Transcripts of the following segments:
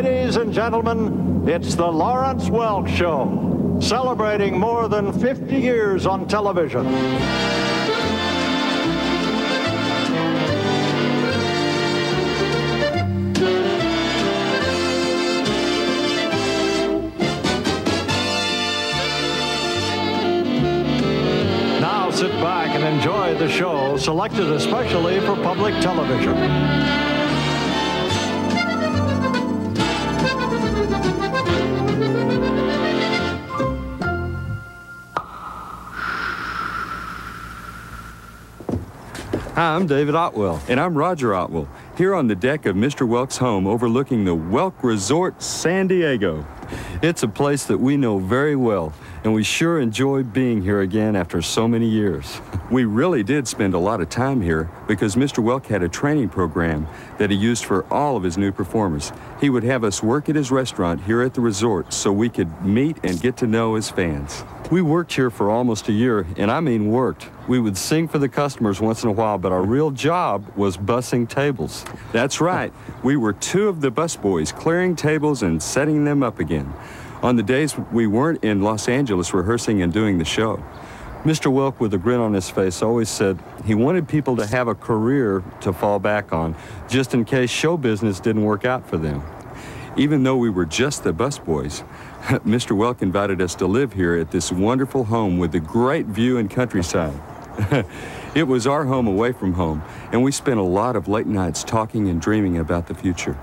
Ladies and gentlemen, it's the Lawrence Welk Show, celebrating more than 50 years on television. Now sit back and enjoy the show selected especially for public television. Hi, I'm David Otwell. And I'm Roger Otwell, here on the deck of Mr. Welk's home overlooking the Welk Resort San Diego. It's a place that we know very well, and we sure enjoyed being here again after so many years. We really did spend a lot of time here because Mr. Welk had a training program that he used for all of his new performers. He would have us work at his restaurant here at the resort so we could meet and get to know his fans. We worked here for almost a year, and I mean worked. We would sing for the customers once in a while, but our real job was bussing tables. That's right, we were two of the busboys clearing tables and setting them up again on the days we weren't in Los Angeles rehearsing and doing the show. Mr. Welk, with a grin on his face, always said he wanted people to have a career to fall back on, just in case show business didn't work out for them. Even though we were just the busboys, Mr. Welk invited us to live here at this wonderful home with a great view and countryside. it was our home away from home, and we spent a lot of late nights talking and dreaming about the future.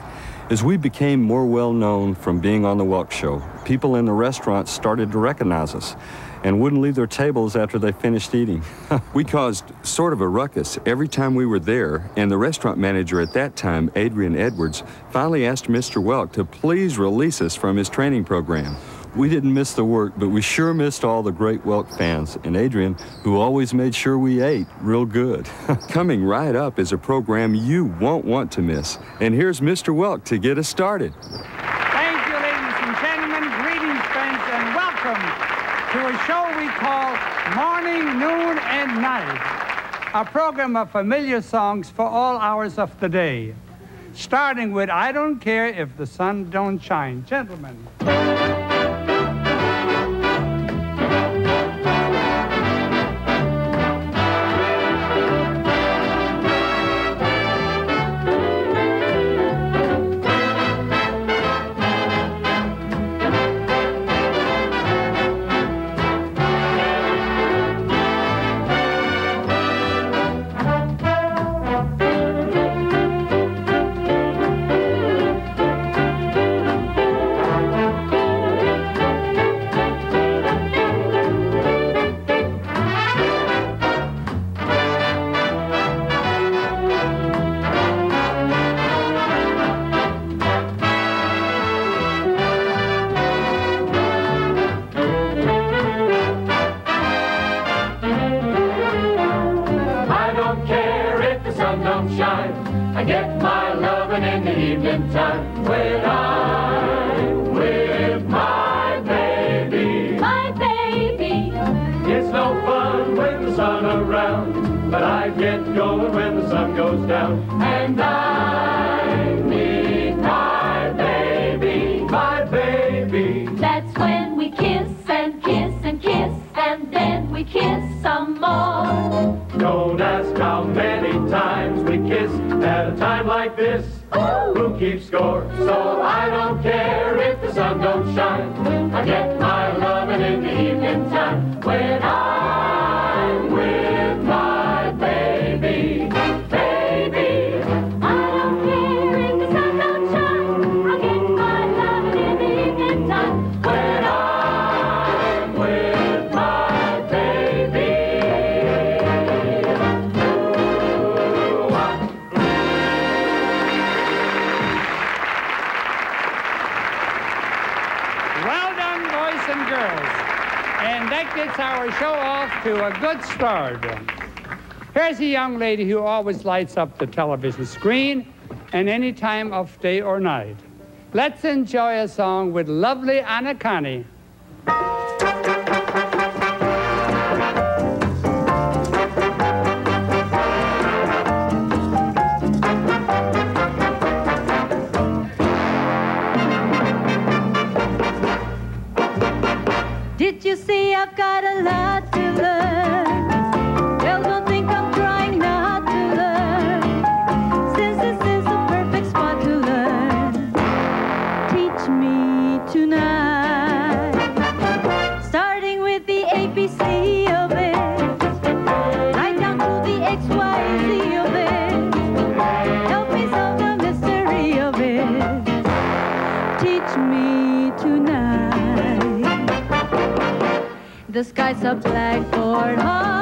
As we became more well known from being on the Welk Show, people in the restaurant started to recognize us and wouldn't leave their tables after they finished eating. we caused sort of a ruckus every time we were there, and the restaurant manager at that time, Adrian Edwards, finally asked Mr. Welk to please release us from his training program. We didn't miss the work, but we sure missed all the great Welk fans, and Adrian, who always made sure we ate real good. Coming right up is a program you won't want to miss. And here's Mr. Welk to get us started. Thank you, ladies and gentlemen. Greetings, friends, and welcome to a show we call Morning, Noon, and Night. A program of familiar songs for all hours of the day. Starting with I Don't Care If the Sun Don't Shine. Gentlemen. Who keeps score? So I don't care a good start. Here's a young lady who always lights up the television screen and any time of day or night. Let's enjoy a song with lovely Anacani. you see, I've got a lot to learn. The sky's a blackboard high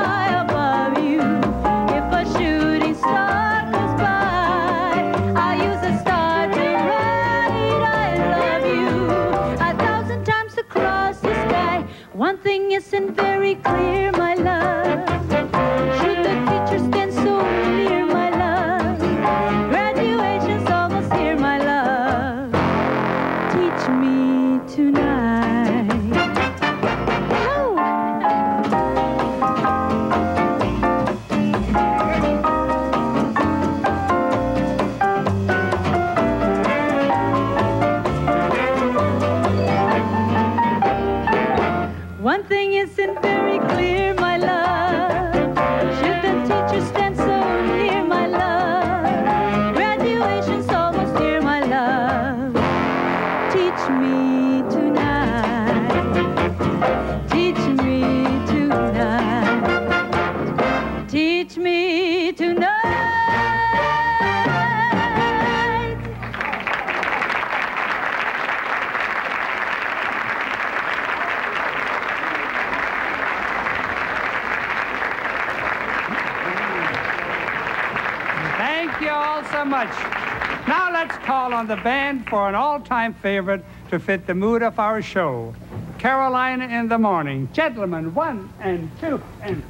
call on the band for an all-time favorite to fit the mood of our show. Carolina in the Morning. Gentlemen, one and two and...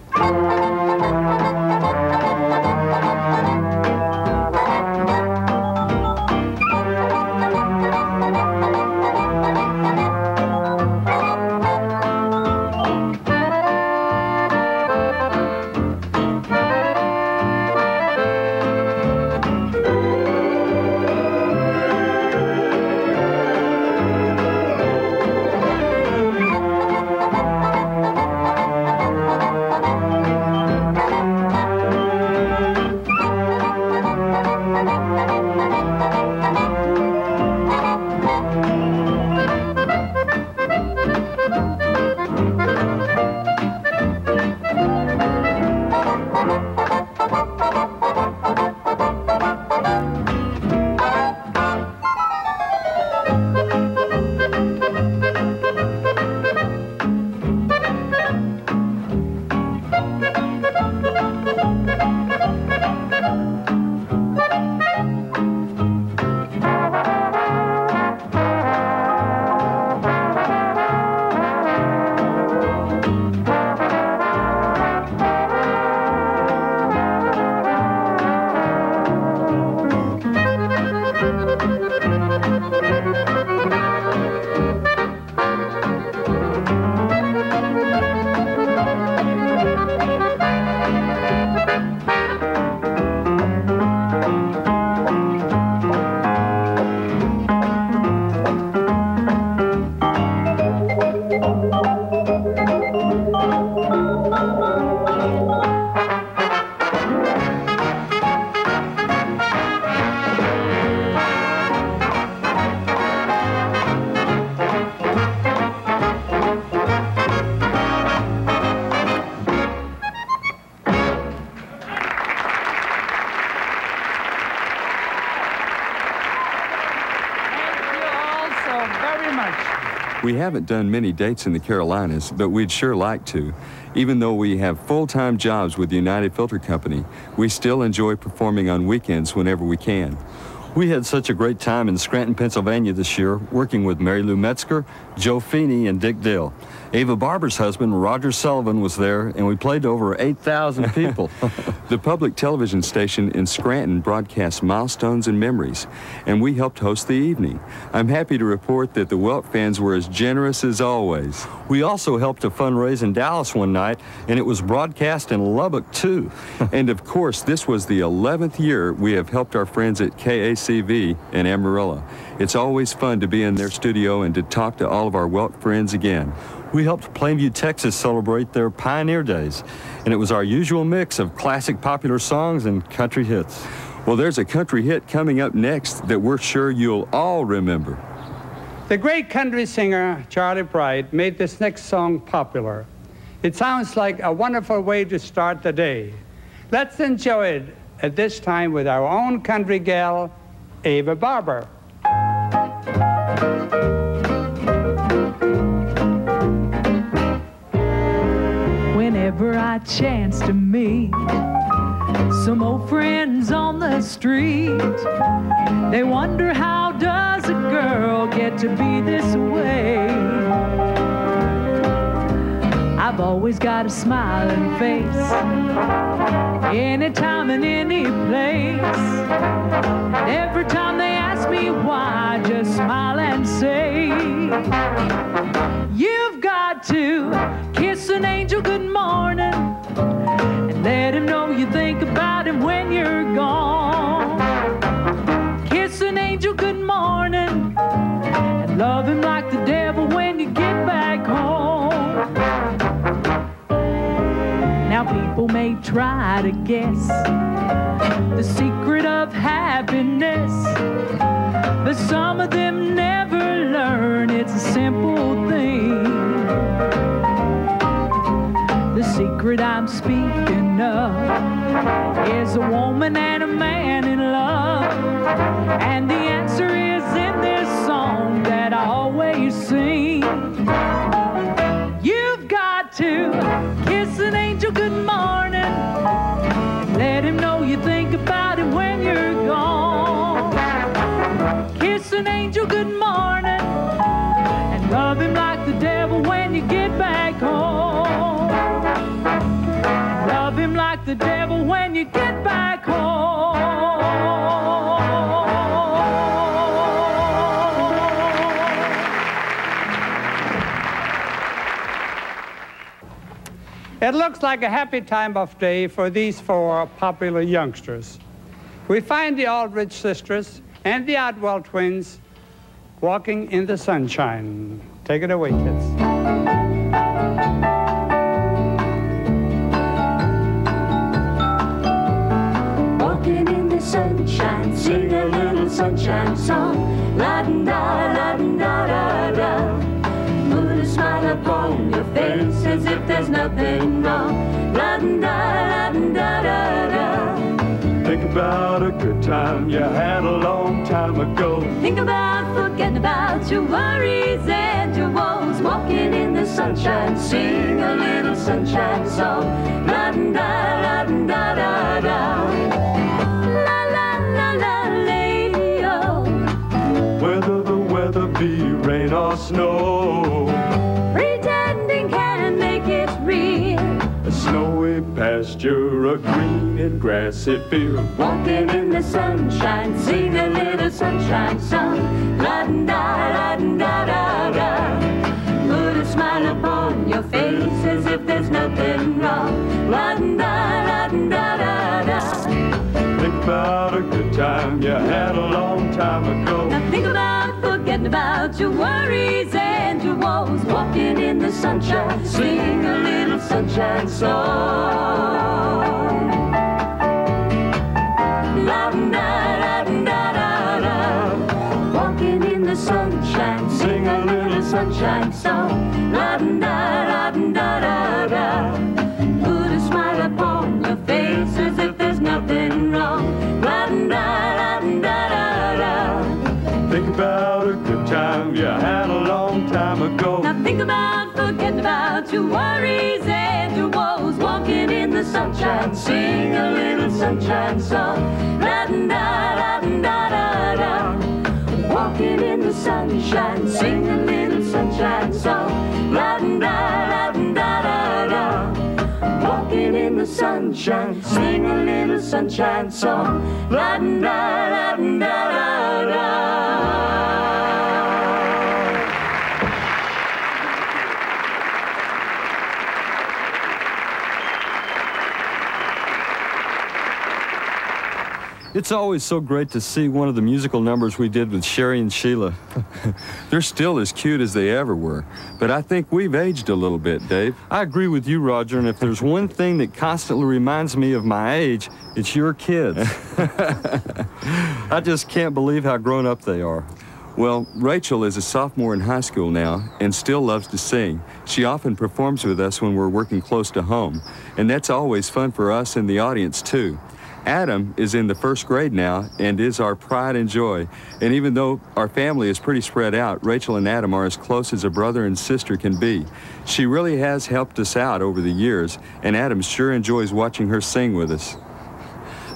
We haven't done many dates in the Carolinas, but we'd sure like to. Even though we have full-time jobs with the United Filter Company, we still enjoy performing on weekends whenever we can. We had such a great time in Scranton, Pennsylvania this year, working with Mary Lou Metzger, Joe Feeney, and Dick Dale. Ava Barber's husband, Roger Sullivan, was there, and we played to over 8,000 people. the public television station in Scranton broadcasts milestones and memories, and we helped host the evening. I'm happy to report that the Welk fans were as generous as always. We also helped to fundraise in Dallas one night, and it was broadcast in Lubbock, too. and of course, this was the 11th year we have helped our friends at KACV in Amarillo. It's always fun to be in their studio and to talk to all of our Welk friends again. We helped Plainview, Texas celebrate their Pioneer Days, and it was our usual mix of classic popular songs and country hits. Well, there's a country hit coming up next that we're sure you'll all remember. The great country singer Charley Pride made this next song popular. It sounds like a wonderful way to start the day. Let's enjoy it at this time with our own country gal, Ava Barber. Whenever I chance to meet some old friends on the street. They wonder how does a girl get to be this way? I've always got a smiling face, anytime and any place. And every time they ask me why, I just smile and say, You've got to kiss an angel good morning and let him know you think about him when you're gone. Kiss an angel good morning and love him like the devil people may try to guess the secret of happiness, but some of them never learn it's a simple thing. The secret I'm speaking of is a woman and a man in love. And the answer is in this song that I always sing. Like a happy time of day for these four popular youngsters. We find the Aldridge sisters and the Otwell twins walking in the sunshine. Take it away, kids. Walking in the sunshine, sing a little sunshine song. Upon your face as if there's nothing wrong. La da la da da da. Think about a good time you had a long time ago. Think about forgetting about your worries and your woes. Walking in the sunshine, sing a little sunshine song. La da da da da. Green and grassy field. Walking in the sunshine, sing a little sunshine song. La da la da da da. Put a smile upon your face as if there's nothing wrong. La da la da da da. Think about a good time you had a long time ago. Now think about forgetting about your worries your woes. Walking in the sunshine, sing a little sunshine song. La da da da da da. Walking in the sunshine, sing a little sunshine song. La da forgetting about your worries and your woes. Walking in the sunshine, sing a little sunshine song. La da da da da da. Walking in the sunshine, sing a little sunshine song. La da da da da da. Walking in the sunshine, sing a little sunshine song. La da da da da. It's always so great to see one of the musical numbers we did with Sherry and Sheila. They're still as cute as they ever were, but I think we've aged a little bit, Dave. I agree with you, Roger, and if there's one thing that constantly reminds me of my age, it's your kids. I just can't believe how grown up they are. Well, Rachel is a sophomore in high school now and still loves to sing. She often performs with us when we're working close to home, and that's always fun for us and the audience, too. Adam is in the first grade now and is our pride and joy. And even though our family is pretty spread out, Rachel and Adam are as close as a brother and sister can be. She really has helped us out over the years, and Adam sure enjoys watching her sing with us.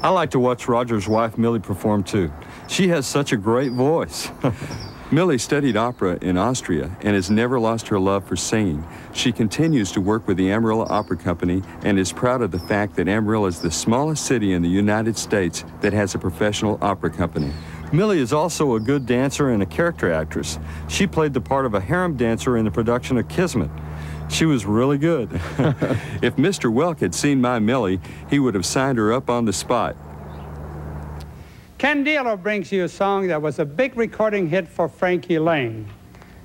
I like to watch Roger's wife, Millie, perform too. She has such a great voice. Millie studied opera in Austria and has never lost her love for singing. She continues to work with the Amarillo Opera Company and is proud of the fact that Amarillo is the smallest city in the United States that has a professional opera company. Millie is also a good dancer and a character actress. She played the part of a harem dancer in the production of Kismet. She was really good. if Mr. Welk had seen my Millie, he would have signed her up on the spot. Ken Delo brings you a song that was a big recording hit for Frankie Laine,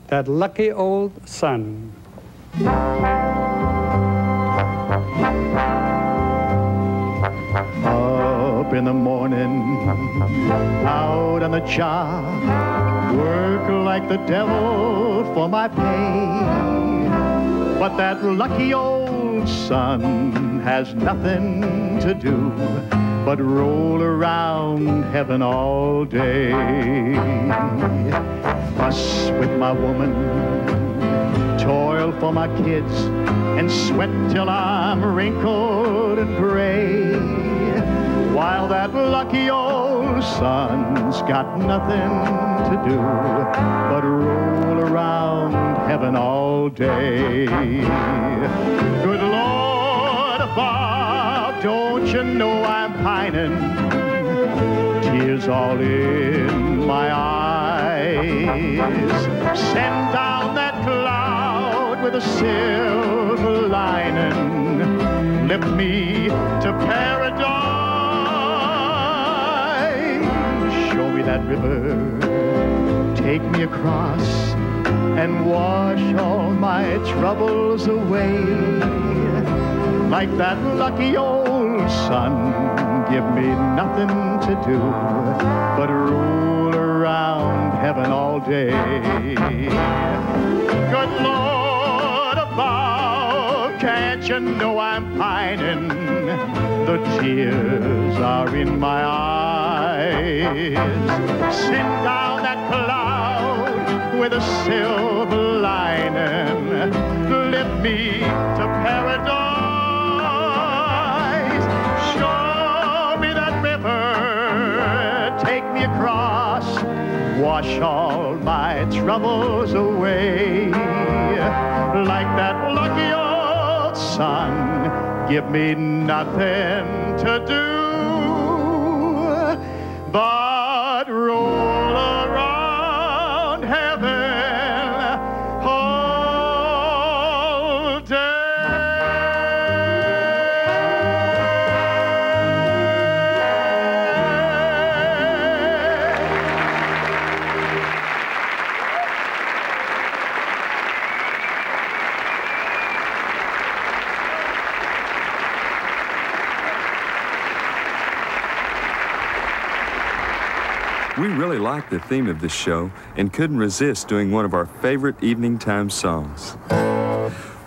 That Lucky Old Sun. Up in the morning, out on the job, work like the devil for my pay. But that lucky old sun has nothing to do but roll around heaven all day. Fuss with my woman, toil for my kids, and sweat till I'm wrinkled and gray. While that lucky old sun's got nothing to do but roll around heaven all day. Good Lord above, don't you know I'm pining? Tears all in my eyes. Send down that cloud with a silver lining. Lift me to paradise. Show me that river. Take me across and wash all my troubles away. Like that lucky old sun, give me nothing to do but roll around heaven all day. Good Lord above, can't you know I'm pining? The tears are in my eyes. Send down that cloud with a silver lining. Lift me to paradise. Wash all my troubles away. Like that lucky old sun. Give me nothing to do the theme of this show and couldn't resist doing one of our favorite evening time songs.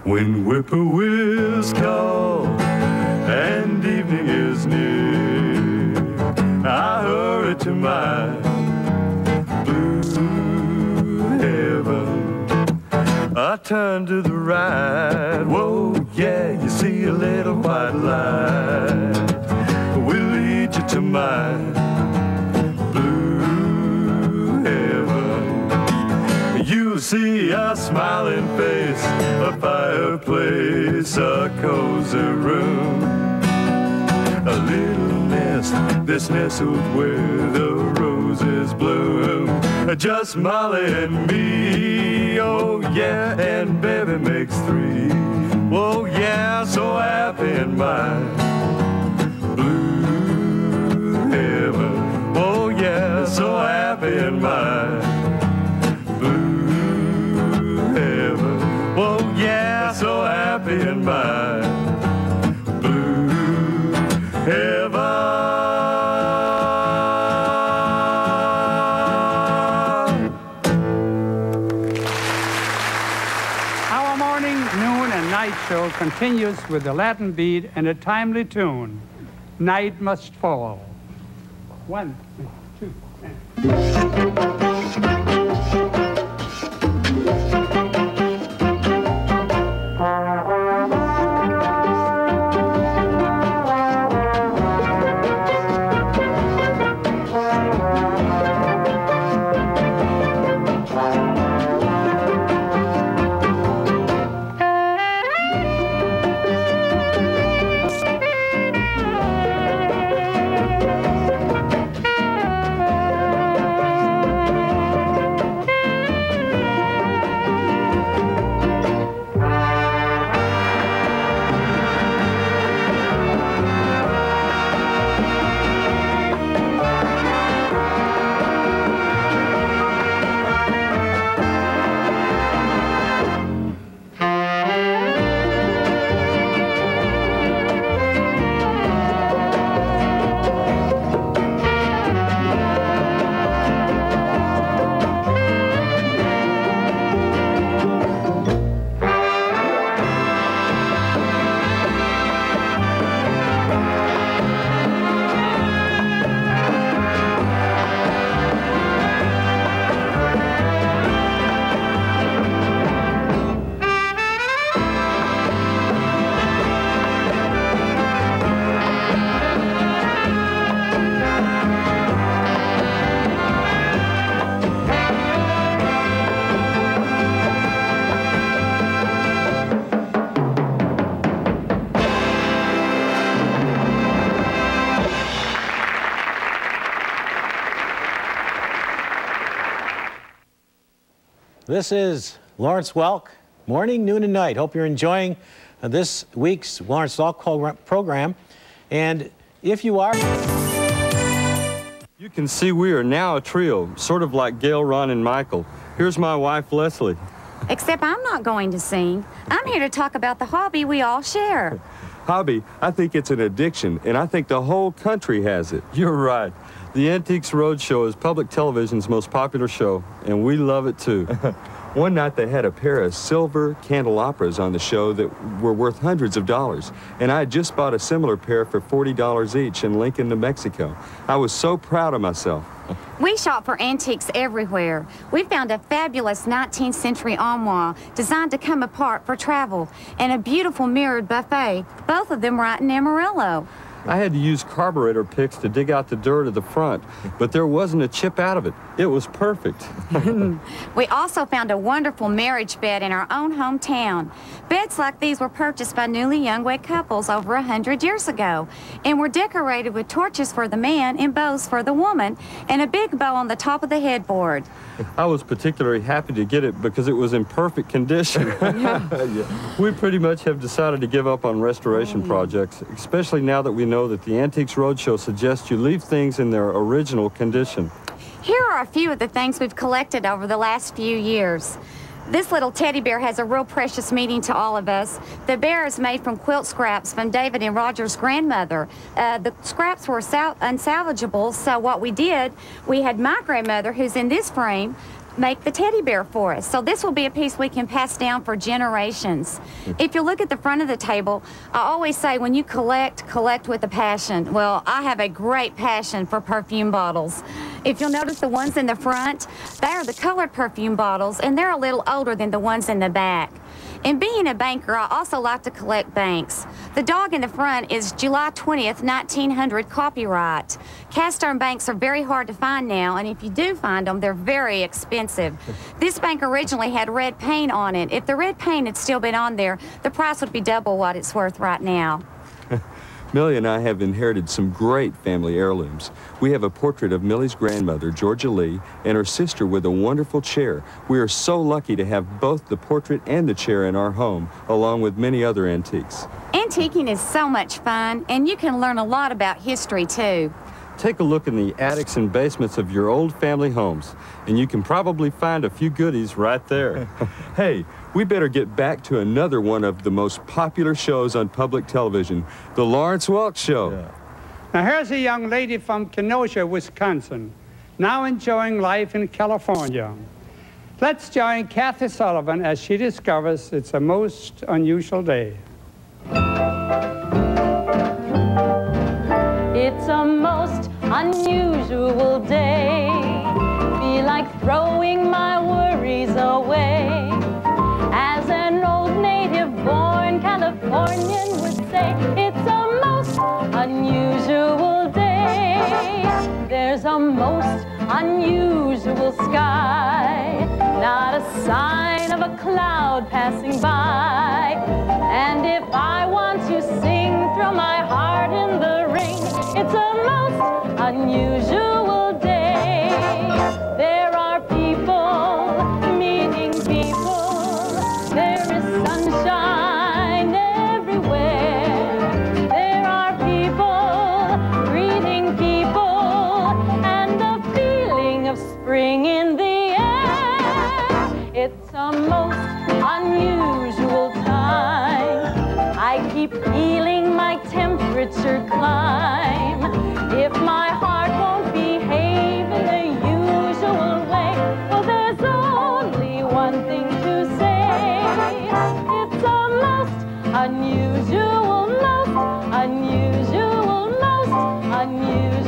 When whippoorwills call and evening is near, I hurry to my blue heaven. I turn to the right. Whoa, yeah, you see a little white light. Smiling face, a fireplace, a cozy room, a little nest that's nestled where the roses bloom. Just Molly and me, oh yeah, and baby makes three. Oh yeah, so happy in my continues with the Latin beat and a timely tune. Night Must Fall. One, two, This is Lawrence Welk, morning, noon, and night. Hope you're enjoying this week's Lawrence Welk program- program. And if you are, You can see we are now a trio, sort of like Gail, Ron, and Michael. Here's my wife, Leslie. Except I'm not going to sing. I'm here to talk about the hobby we all share. Hobby, I think it's an addiction, and I think the whole country has it. You're right. The Antiques Roadshow is public television's most popular show, and we love it too. One night they had a pair of silver candelabras on the show that were worth hundreds of dollars, and I had just bought a similar pair for $40 each in Lincoln, New Mexico. I was so proud of myself. We shop for antiques everywhere. We found a fabulous 19th century armoire designed to come apart for travel and a beautiful mirrored buffet, both of them right in Amarillo. I had to use carburetor picks to dig out the dirt of the front, but there wasn't a chip out of it. It was perfect. We also found a wonderful marriage bed in our own hometown. Beds like these were purchased by newly young wed couples over a hundred years ago and were decorated with torches for the man and bows for the woman and a big bow on the top of the headboard. I was particularly happy to get it because it was in perfect condition. Yeah. We pretty much have decided to give up on restoration oh, projects, especially now that we know that the Antiques Roadshow suggests you leave things in their original condition. Here are a few of the things we've collected over the last few years. This little teddy bear has a real precious meaning to all of us. The bear is made from quilt scraps from David and Roger's grandmother. Uh, the scraps were sal- unsalvageable, so what we did, we had my grandmother, who's in this frame, make the teddy bear for us. So this will be a piece we can pass down for generations. Mm-hmm. If you look at the front of the table, I always say when you collect, collect with a passion. Well, I have a great passion for perfume bottles. If you'll notice the ones in the front, they are the colored perfume bottles and they're a little older than the ones in the back. And being a banker, I also like to collect banks. The dog in the front is July 20th, 1900 copyright. Cast iron banks are very hard to find now, and if you do find them, they're very expensive. This bank originally had red paint on it. If the red paint had still been on there, the price would be double what it's worth right now. Millie and I have inherited some great family heirlooms. We have a portrait of Millie's grandmother, Georgia Lee, and her sister with a wonderful chair. We are so lucky to have both the portrait and the chair in our home, along with many other antiques. Antiquing is so much fun, and you can learn a lot about history too. Take a look in the attics and basements of your old family homes, and you can probably find a few goodies right there. hey, we better get back to another one of the most popular shows on public television, The Lawrence Welk Show. Now, here's a young lady from Kenosha, Wisconsin, now enjoying life in California. Let's join Kathy Sullivan as she discovers it's a most unusual day. It's a most unusual day. Feel like throwing my worries away. Californian would say, it's a most unusual day. There's a most unusual sky, not a sign of a cloud passing by. And if I want to sing, throw my heart in the ring. It's a most unusual temperature climb. If my heart won't behave in the usual way, well, there's only one thing to say. It's a most unusual, most unusual, most unusual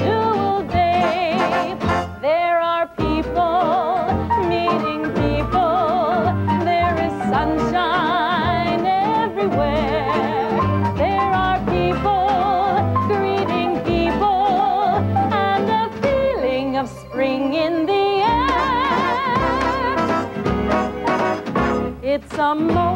It's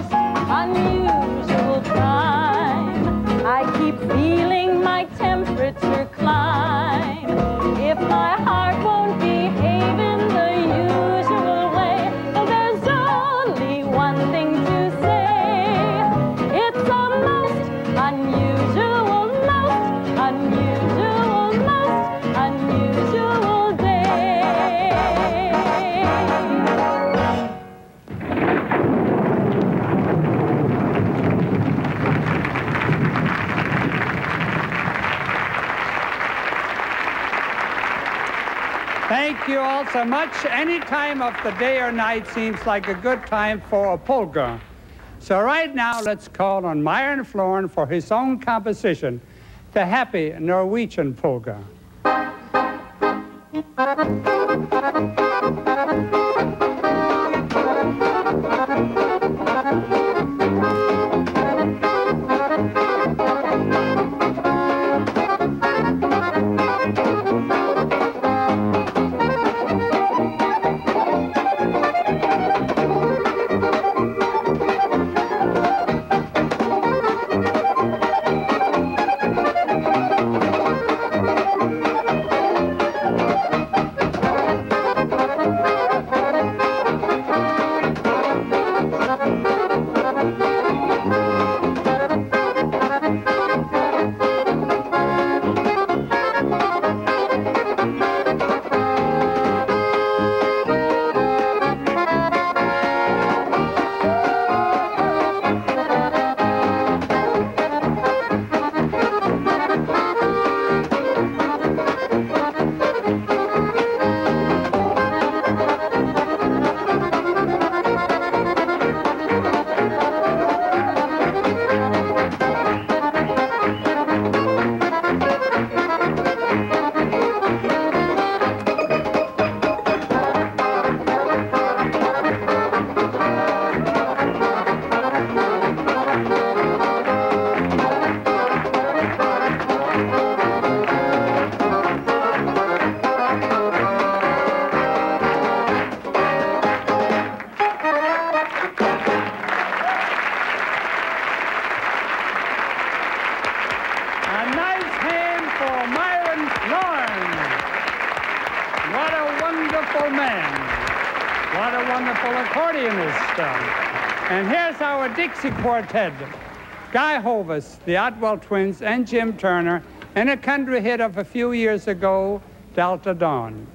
so much. Any time of the day or night seems like a good time for a polka. So right now, let's call on Myron Floren for his own composition, the Happy Norwegian Polka. Dixie Quartet. Guy Hovis, the Otwell Twins, and Jim Turner, and a country hit of a few years ago, Delta Dawn.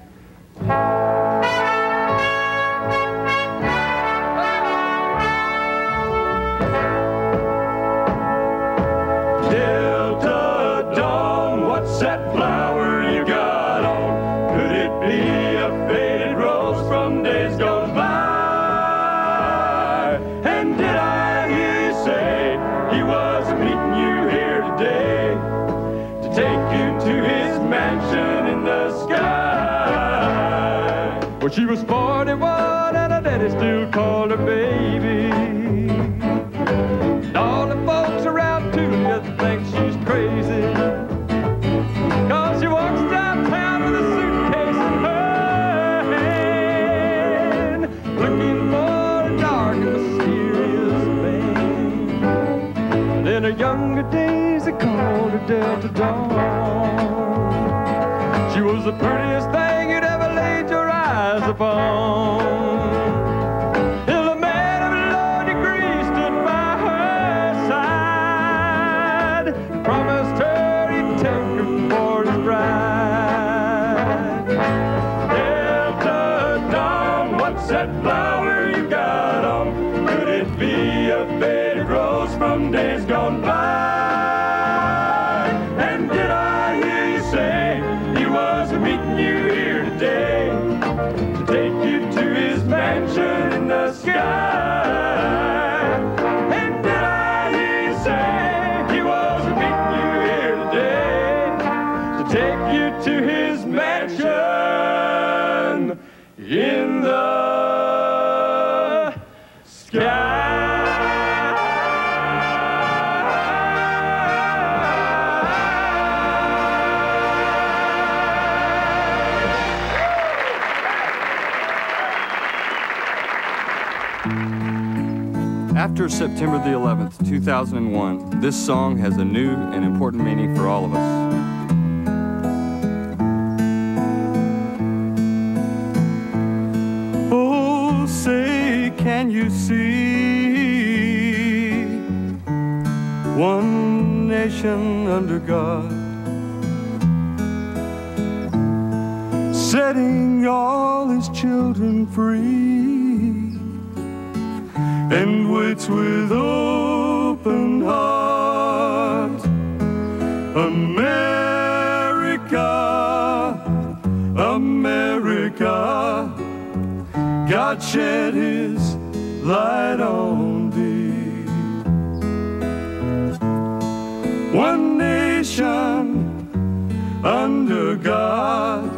After September the 11th, 2001, this song has a new and important meaning for all of us. Oh, say, can you see one nation under God setting all his children free and waits with open heart? America, America. God shed his light on thee. One nation under God,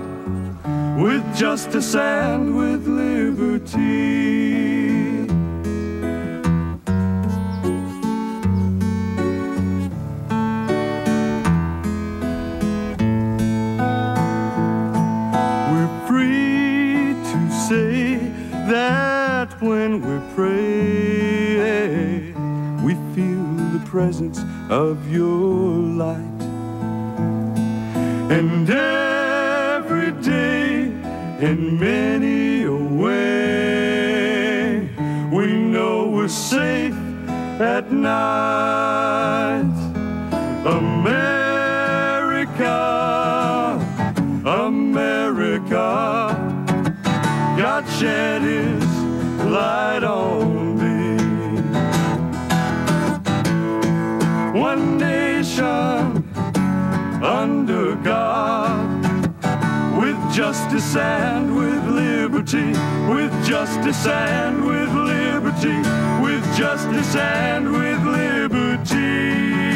with justice and with liberty. We feel the presence of your light. And every day, in many a way, we know we're safe at night. America, America, God shed justice and with liberty, with justice and with liberty, with justice and with liberty.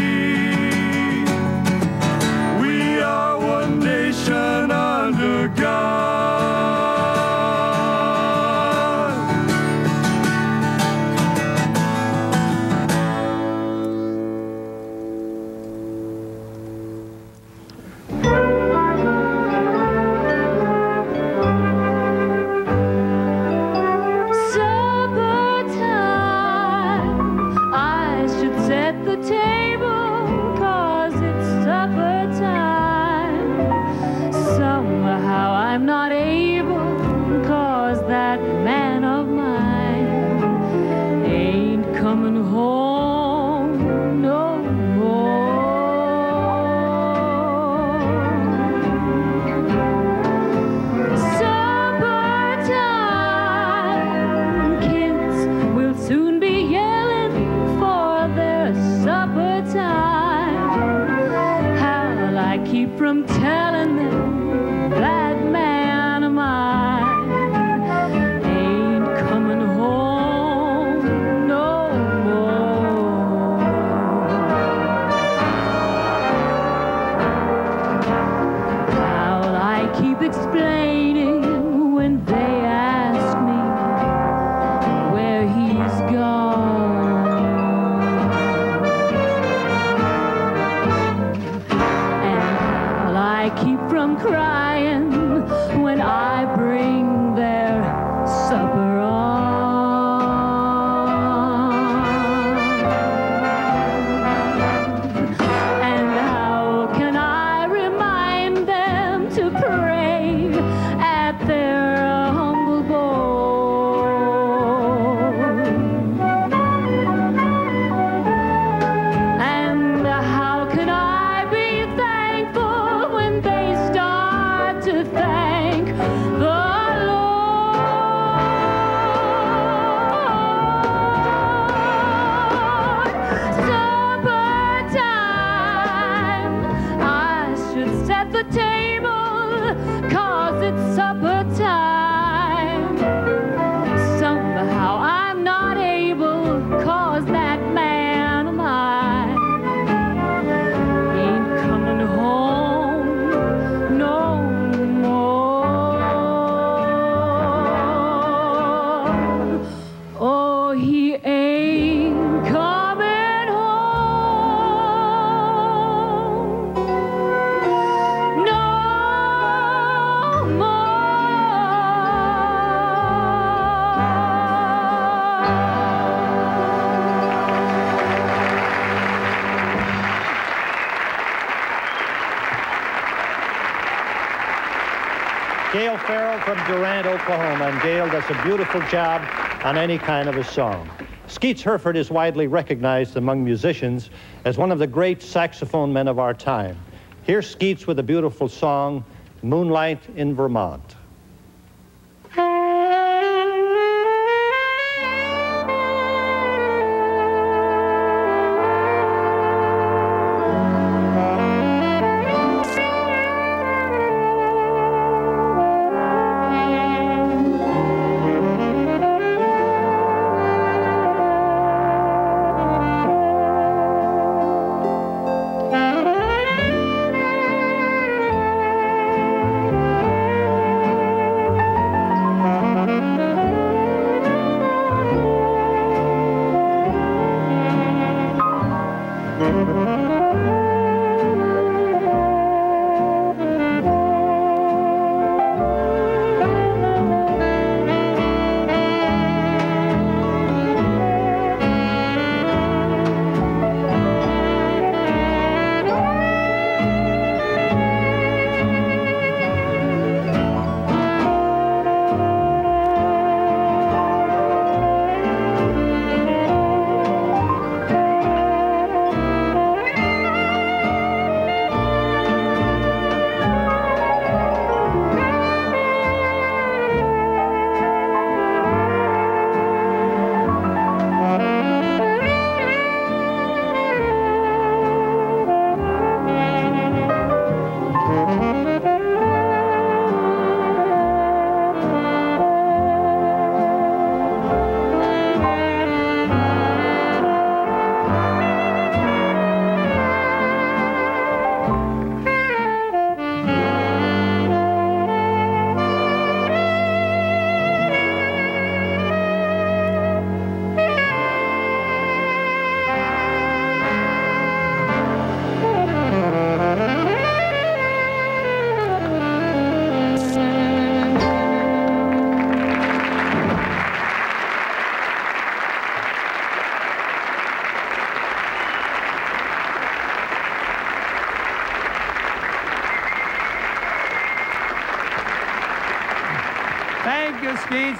A beautiful job on any kind of a song. Skeets Herfurt is widely recognized among musicians as one of the great saxophone men of our time. Here's Skeets with a beautiful song, Moonlight in Vermont.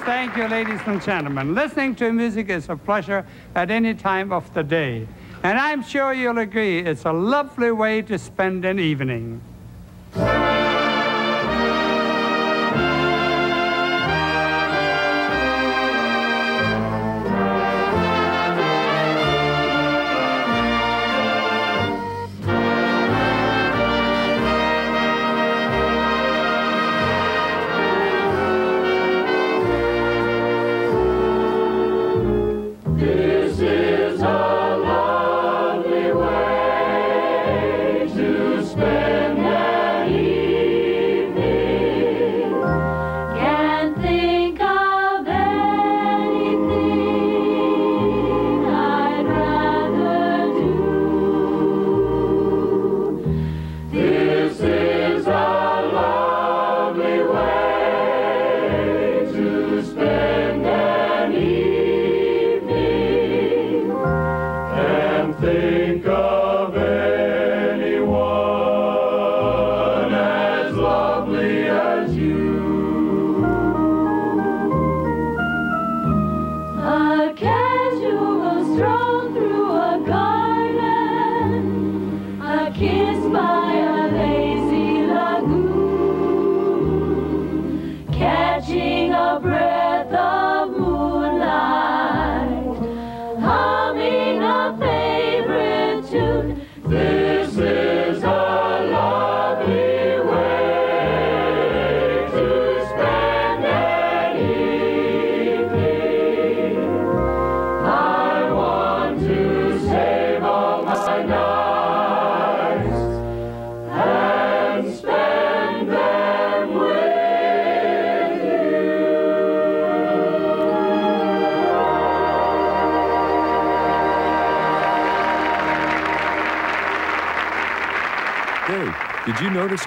Thank you, ladies and gentlemen. Listening to music is a pleasure at any time of the day. And I'm sure you'll agree it's a lovely way to spend an evening.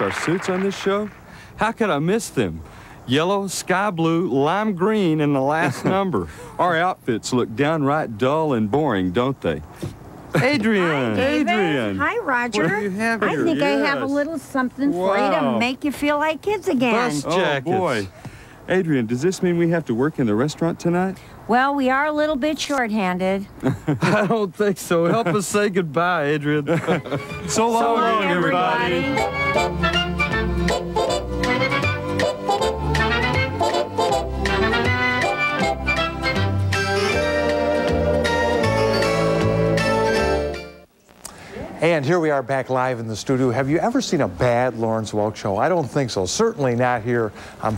Notice our suits on this show? How could I miss them? Yellow, sky blue, lime green in the last number. Our outfits look downright dull and boring, don't they? Adrian, David. Adrian. Hi, Roger. What do you have I here? think I have a Yes. little something for you Wow. to make you feel like kids again. Bus jackets. Oh boy. Adrian, does this mean we have to work in the restaurant tonight? Well, we are a little bit short-handed. I don't think so. Help us say goodbye, Adrian. so long, So long, everybody. everybody. And here we are back live in the studio. Have you ever seen a bad Lawrence Welk show? I don't think so. Certainly not here on